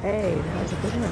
Hey, that was a good one.